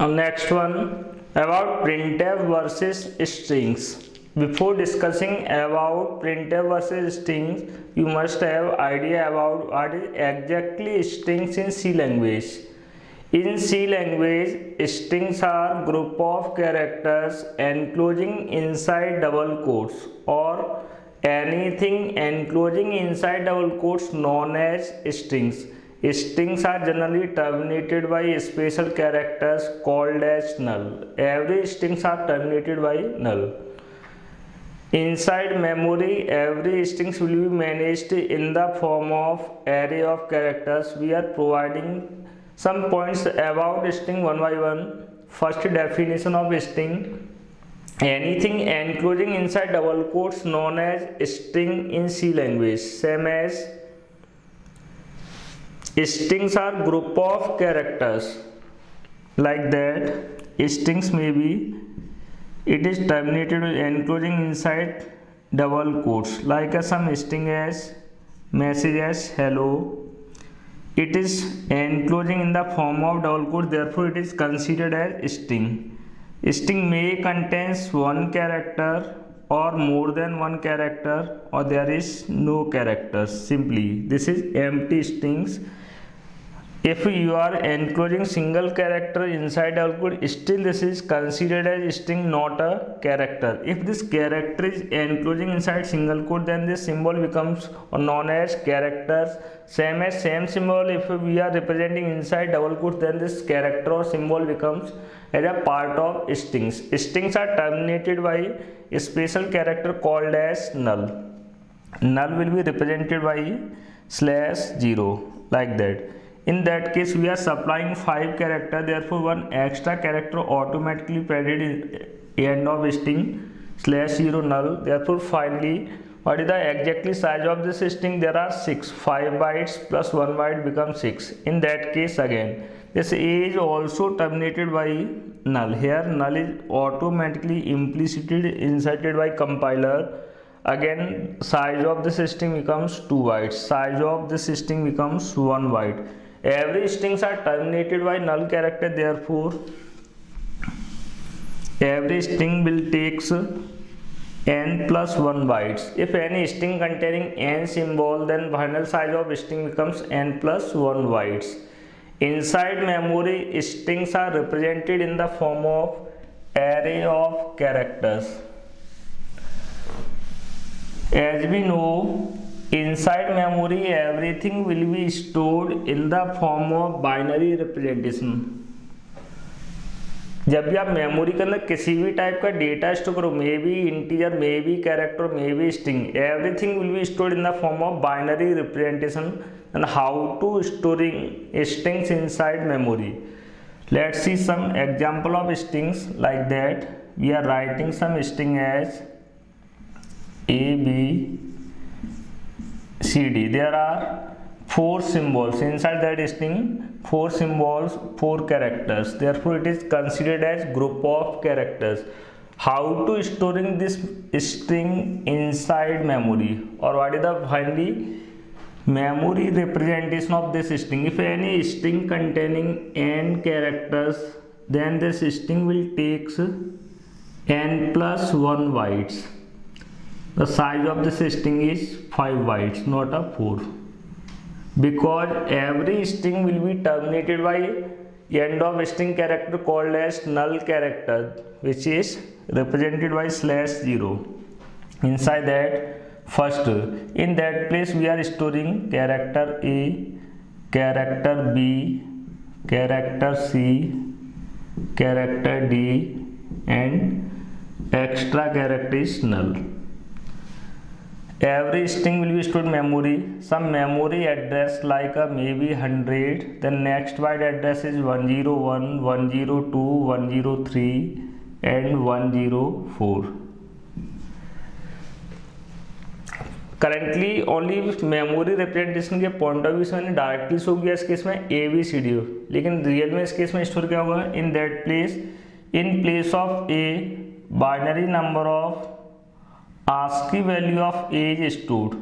Um, next one about printf versus strings before discussing about printf versus strings you must have idea about what is exactly strings in c language in c language strings are group of characters enclosing inside double quotes or anything enclosing inside double quotes known as strings Strings are generally terminated by special characters called as null. Every strings are terminated by null. Inside memory, every strings will be managed in the form of array of characters. We are providing some points about string one by one. First definition of string. Anything enclosing inside double quotes known as string in C language. Same as Strings are group of characters like that. Strings may be it is terminated with enclosing inside double quotes like a some string as message as hello. It is enclosing in the form of double quotes therefore it is considered as string. String may contains one character or more than one character or there is no character simply this is empty strings if you are enclosing single character inside quote, still this is considered as string not a character if this character is enclosing inside single quote then this symbol becomes known as characters same as same symbol if we are representing inside double quote then this character or symbol becomes as a part of strings strings are terminated by a special character called as null null will be represented by slash 0 like that in that case we are supplying five character therefore one extra character automatically padded in eh, end of string slash zero null therefore finally what is the exactly size of this string there are six five bytes plus one byte becomes six in that case again this a is also terminated by null here null is automatically implicitly inserted by compiler again size of the string becomes 2 bytes size of the string becomes 1 byte every strings are terminated by null character therefore every string will takes n plus 1 bytes if any string containing n symbol then final size of string becomes n plus 1 bytes inside memory strings are represented in the form of array of characters as we know inside memory everything will be stored in the form of binary representation जब भी आप memory के अंदर किसी भी type का data store करो may be integer may be character may be string everything will be stored in the form of binary representation and how to storing strings inside memory let see some example of strings like that we are writing some string as A B CD. There are four symbols inside that string four symbols four characters therefore it is considered as group of characters how to storing this string inside memory or what is the finally memory representation of this string if any string containing n characters then this string will takes n plus 1 bytes the size of this string is 5 bytes not a 4 because every string will be terminated by end of string character called as null character which is represented by slash 0 inside that first in that place we are storing character a character b character c character d and extra character is null every string will be stored memory some memory address like a maybe 100 then next byte address is 101 102 103 and 104 currently only memory representation के point of view से मैंने directly show किया इस case में A B C D लेकिन real में इस case में स्टोर क्या होगा in that place in place of a binary number of ASCII value of A is stored.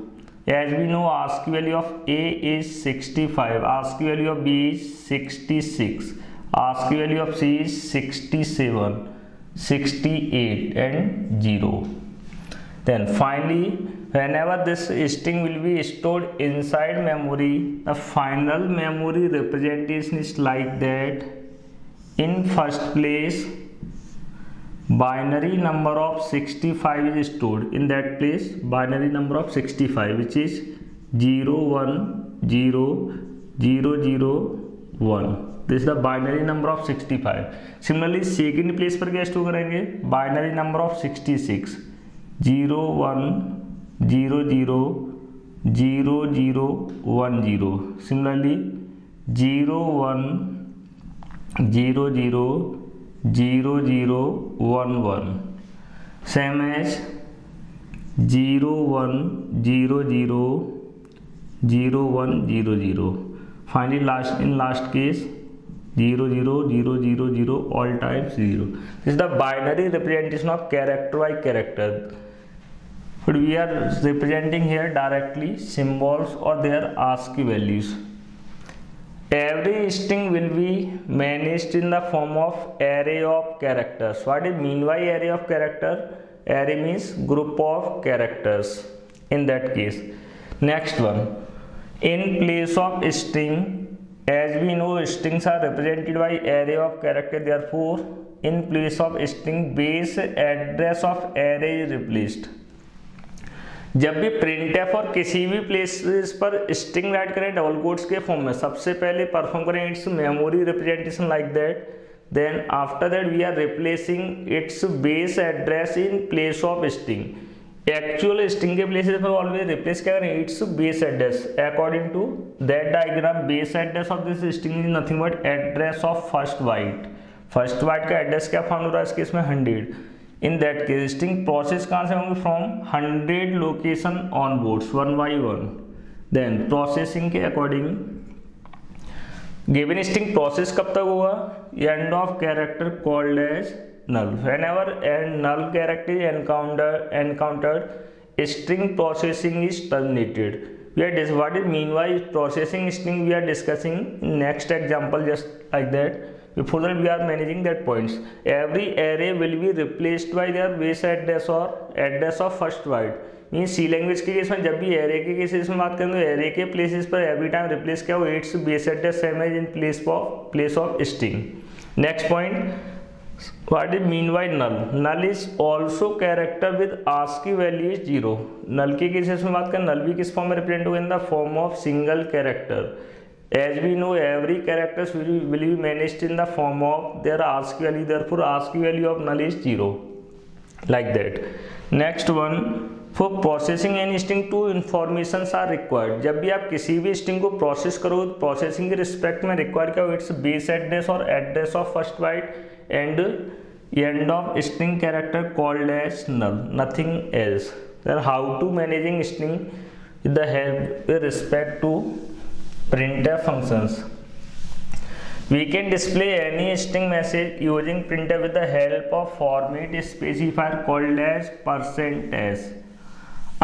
As we know, ASCII value of A is 65, ASCII value of B is 66, ASCII value of C is 67, 68 and 0. Then finally, whenever this string will be stored inside memory, the final memory representation is like that. In first place, binary number of 65 is stored in that place binary number of 65 which is 0 1 0 0 this is the binary number of 65 similarly second place par kya store karenge binary number of 66 0 1 0 0 0 0 1 0 similarly 0 1 0 0 0011, same as 0100 0100. Finally, in last case 00 0 0 0, all times 0. This is the binary representation of character by character, but we are representing here directly symbols or their ASCII values. Every string will be managed in the form of array of characters. What is mean by array of character? Array means group of characters. In that case, next one. In place of string, as we know, strings are represented by array of character. Therefore, in place of string, base address of array is replaced. जब भी print F और किसी भी places पर string write करें double quotes के form में सबसे पहले परफॉर्म करें its memory representation like that then after that we are replacing its base address in place of string actual string के प्लेसेस पर ऑलवेज रिप्लेस क्या करें its base address according to that diagram base address of this string is nothing but address of first byte first byte का address क्या form हो रहा है इसके इसमें hundred in that case string process कहाँ से होंगे from hundred location on board one by one then processing के अकॉर्डिंग गिवन स्ट्रिंग प्रोसेस कब तक हुआ end of character called as null whenever end null character encounter encounter string processing is terminated we are dish what is mean why processing string we are discussing next example just like that further we are managing that points every array will be replaced by their base address or address of first word mean C language के case में जब भी array के cases में बात करें तो array के प्लेसेस पर एवरी टाइम रिप्लेस क्या हो its base address same as in place of place of string next point what is mean by null null is also character with ascii value is zero null के cases में बात करें null भी किस form में represent होगा in the form of single character as we know every characters will, will be managed of the form of their ASCII value. Therefore, ASCII value of null is zero like that next one for processing and string to information are required जब भी आप किसी भी string को process करो तो processing के respect में रिक्वायर्ड क्या हो इट्स बेस एड्रेस और address of first byte and end of string character called as null nothing as then how to managing string the help respect to printf functions we can display any string message using printf with the help of format specifier called as percent %s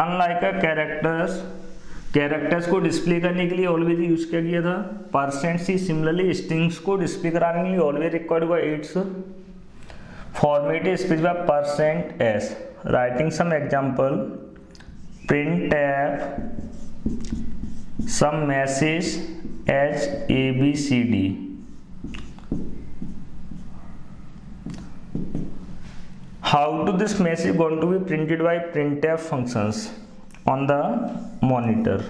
unlike a characters characters को display करने के लिए always use किया गया था percent C similarly strings को display कराने के लिए ऑलवेज रिक्वायर्ड हुआ its format speech by percent S writing some example printf some masses as ABCD. How do this message going to be printed by printf functions on the monitor?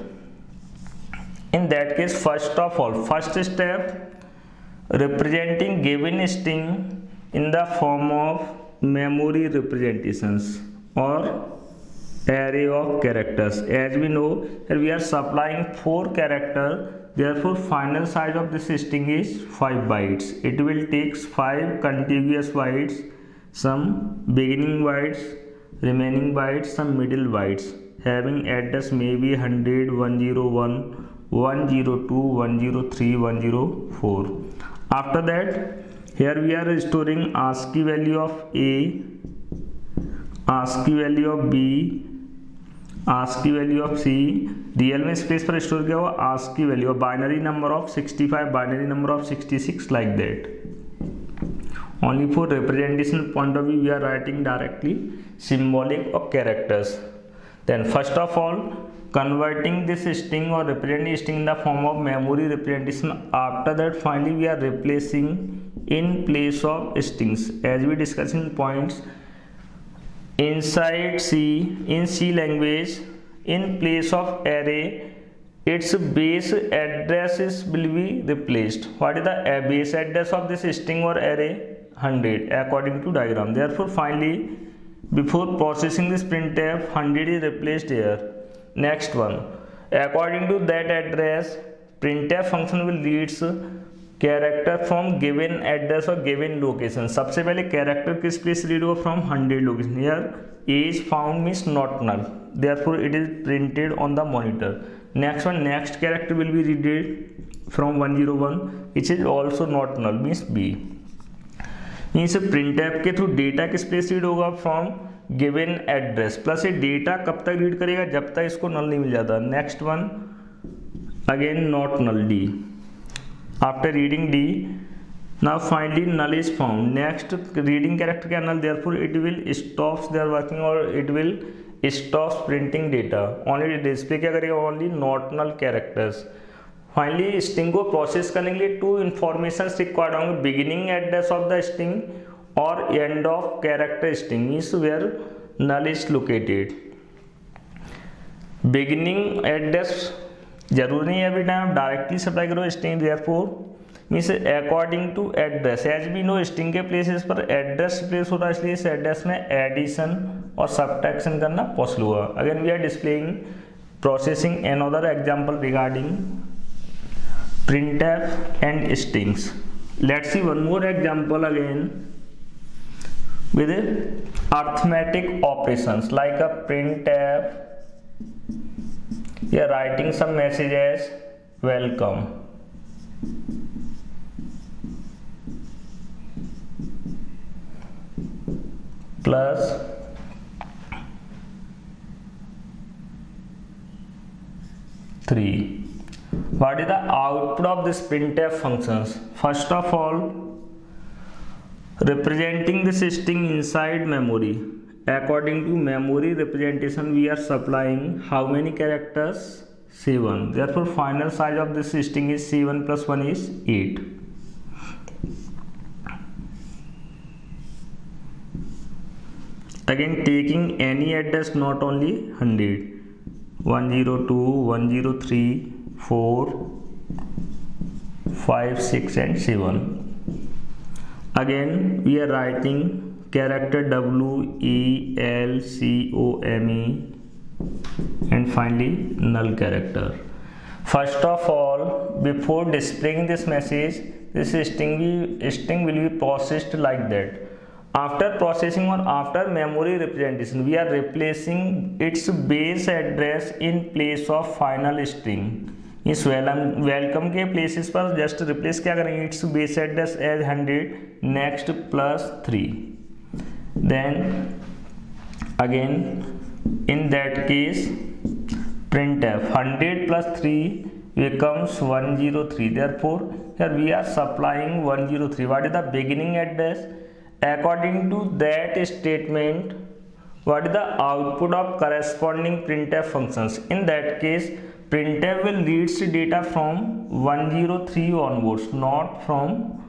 In that case, first of all, first step representing given string in the form of memory representations or array of characters as we know that we are supplying four character therefore final size of this string is 5 bytes it will take 5 contiguous bytes some beginning bytes remaining bytes some middle bytes having address maybe 100 101 102 103 104 after that here we are storing ascii value of a ascii value of b ASCII value of C real में space पर store किया हुआ ASCII value of binary number of 65 binary number of 66 like that only for representation point of view we are writing directly symbolic or characters then first of all converting this string or representing string in the form of memory representation after that finally we are replacing in place of strings as we discussed in points inside C in C language in place of array its base is will be replaced what is the base address of this string or array 100 according to diagram therefore finally before processing this printf 100 is replaced here next one according to that address printf function will reads character from given address और given location सबसे पहले character किस place read होगा from hundred location यार as found means not null therefore it is printed on the monitor next one next character will be readed from one zero one which is also not null means B यहीं से printf के through data किस place read होगा from given address plus ये data कब तक read करेगा जब तक इसको नल नहीं मिल जाता next one again not null the after reading the now finally null is found next reading character के null therefore it will stop there working और it will stop printing data only display क्या करेगा only not null characters finally string को process करने के लिए two information required होंगे beginning address of the string और end of character string means where null is located beginning address जरूरी नहीं है एवरी टाइम आप डायरेक्टली सप्लाई करो string for means according to address as we know string के places पर address place हो रहा है इसलिए इस एड्रेस में एडिशन और सब्ट्रैक्शन करना पॉसिबल हुआ again we are displaying processing another example regarding printf and strings let's see one more example again with arithmetic operations like a printf you are writing some messages. welcome plus three what is the output of this printf functions first of all representing the system inside memory according to memory representation we are supplying how many characters 7 therefore final size of this string is 7 plus 1 is 8 again taking any address not only 100 102 103 4 5 6 and 7 again we are writing character w e l c o m e and finally null character first of all before displaying this message this string, string will be processed like that after processing or after memory representation we are replacing its base address in place of final string इस welcome के places पर just replace क्या करेंगे it's base address as hundred next plus three then again in that case printf 100 plus 3 becomes 103 therefore here we are supplying 103 what is the beginning address according to that statement what is the output of corresponding printf functions in that case printf will reads data from 103 onwards not from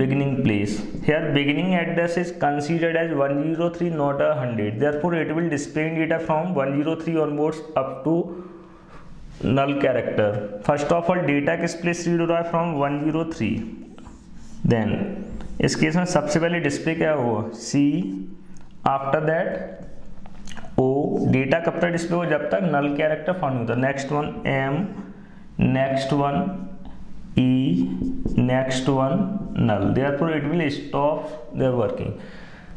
beginning place here beginning address is considered as 103 not a 100 therefore it will display data from 103 onwards up to null character first of all data is place read हो रहा from 103 then इस case में सबसे पहले display क्या हुआ C after that O data कब तक डिस्प्ले हो जब तक नल कैरेक्टर फाउंड होता next one M next one E next one null therefore it will stop the working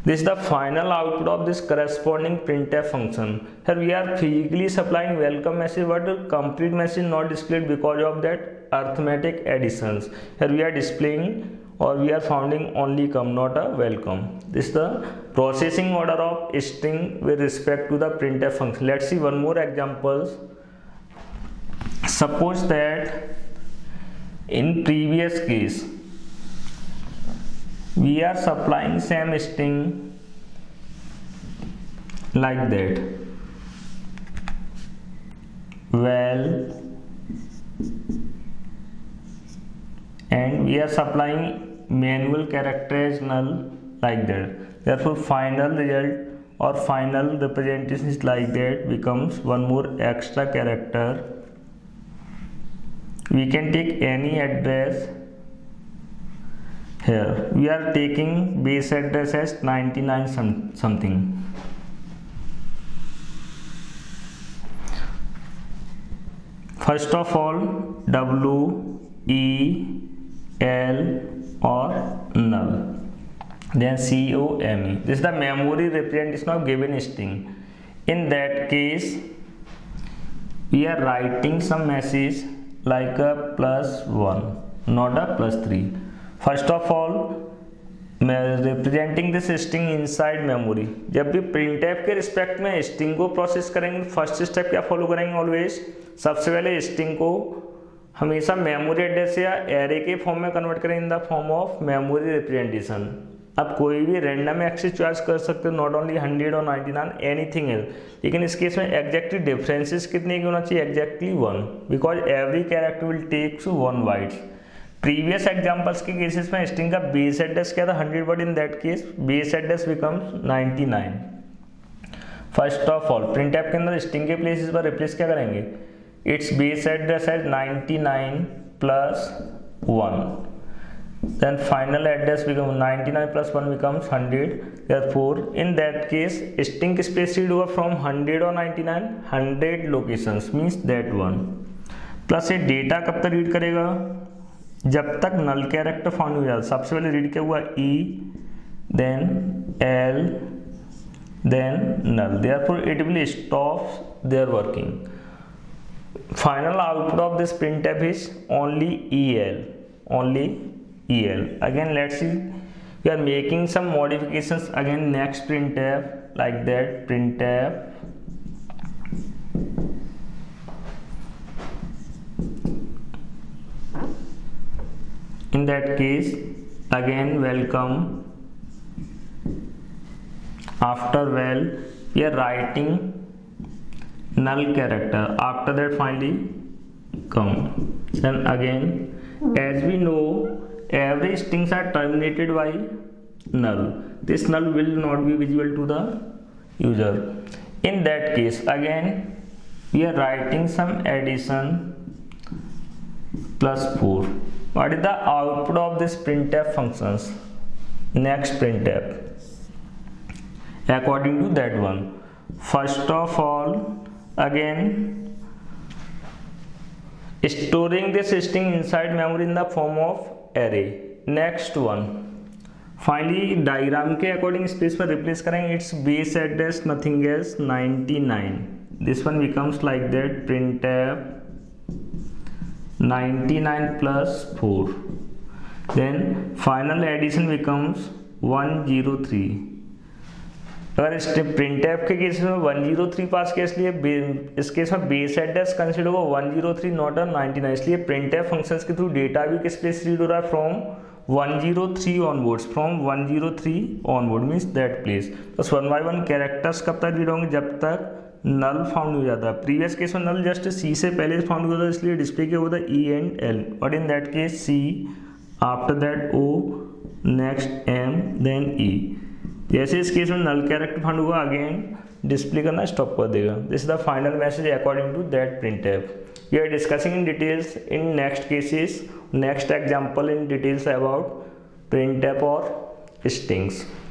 this is the final output of this corresponding printf function here we are physically supplying welcome message but complete message not displayed because of that arithmetic additions here we are displaying or we are finding only come not a welcome this is the processing order of string with respect to the printf function let's see one more examples suppose that in previous case we are supplying same string like that well and we are supplying manual character null like that therefore final result or final representation is like that becomes one more extra character we can take any address here we are taking base address as 99 some, something first of all w e l or null then COME. This is the memory representation of given string. In that case, we are writing some message like a plus 1 not a plus 3 first of all representing this string side memory जब भी printf के respect में string को process करेंगे first step क्या follow करेंगे always सबसे पहले स्ट्रिंग को हमेशा मेमोरी एड्रेस या एरे के फॉर्म में कन्वर्ट करेंगे in the form of memory representation आप कोई भी रैंडम एक्सेस चॉइस कर सकते हो नॉट ओनली हंड्रेड और ninety nine anything else लेकिन इस केस में एग्जैक्टली डिफरेंसेस कितने की होना चाहिए exactly one because every character will takes one byte previous examples के केसेस में स्ट्रिंग का बेस एड्रेस क्या था hundred but in that case base address becomes ninety nine first of all printf के अंदर स्ट्रिंग के प्लेसेस पर replace क्या करेंगे it's base address as ninety nine plus one then final address becomes 99 plus 1 becomes 100 therefore in that case string spreadsheet over from 100 or 99 100 locations means that one plus ये data कब तक read करेगा जब तक null character found हो जाए सबसे पहले रीड क्या हुआ E then L then null therefore it will stop there working final output of this printf is only E L only el again let's see we are making some modifications again next printf like that printf in that case again welcome after well we are writing null character after that finally come and again as we know average strings are terminated by null this null will not be visible to the user in that case again we are writing some addition plus 4 what is the output of this printf functions next printf according to that one first of all again storing this string inside memory in the form of array next one finally diagram के according space पर replace करेंगे it's base address nothing as 99 this one becomes like that printf 99 plus 4 then final addition becomes 103 अगर इस print F के case में one zero three pass किया इसलिए इस केस में बेस एड्रेस कंसिडर होगा one zero three not on ninety nine इसलिए प्रिंट एफ फंक्शन के थ्रू डेटा भी किस प्लेस रीड हो रहा है from one zero three one zero three on board means that place बस वन बाई वन कैरेक्टर्स कब तक रीड होंगे जब तक नल फाउंड हो जाता है प्रीवियस केस में नल जस्ट सी से पहले फाउंड हुआ था इसलिए डिस्प्ले हुआ होता ई एंड एल और in that case C after that O next M then E जैसे इस केस में नल कैरेक्टर फंड हुआ अगेन डिस्प्ले करना स्टॉप कर देगा this the final message according to that printf we are discussing in details in next cases next example in details about printf और stings